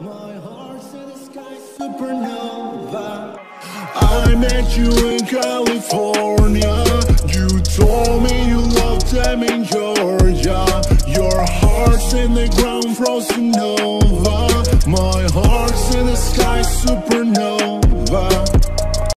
My heart's in the sky, supernova. I met you in California. You told me you loved them in Georgia. Your heart's in the ground, frozen over. My heart's in the sky, supernova.